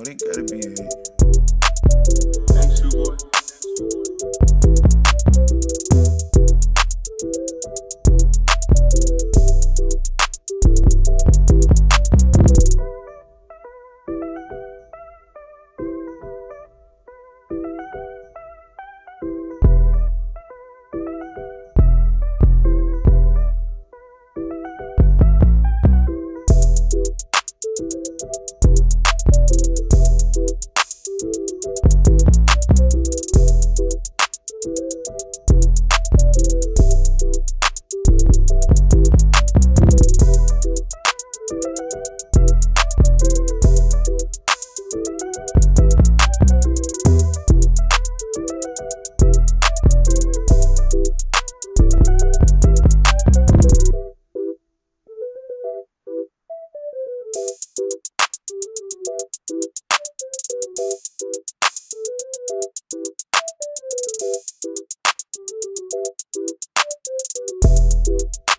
boy, they gotta be. You